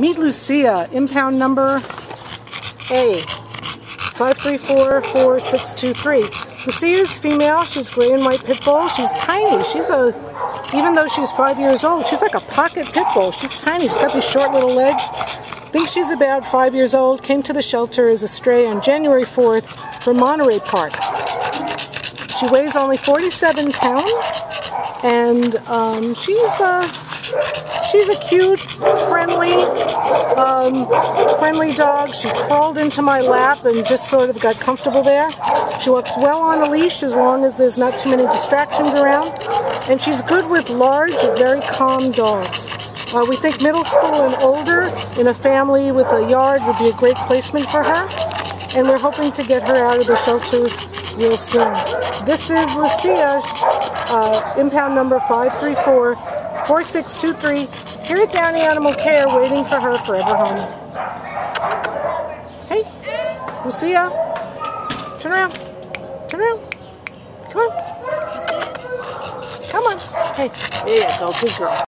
Meet Lucia, impound number A, 5344623. Lucia is female, she's gray and white pit bull. She's tiny. She's a, even though she's five years old, she's like a pocket pit bull. She's tiny. She's got these short little legs. think she's about five years old. Came to the shelter as a stray on January 4th from Monterey Park. She weighs only 47 pounds, and um, she's uh, She's a cute, friendly, um, friendly dog. She crawled into my lap and just sort of got comfortable there. She walks well on a leash as long as there's not too many distractions around. And she's good with large, very calm dogs. Uh, we think middle school and older in a family with a yard would be a great placement for her. And we're hoping to get her out of the shelter real soon. This is Lucia, uh, impound number 534. 4623 here at Downey Animal Care waiting for her forever home. Hey, ya. Turn around. Turn around. Come on. Come on. Hey, you go. Good girl.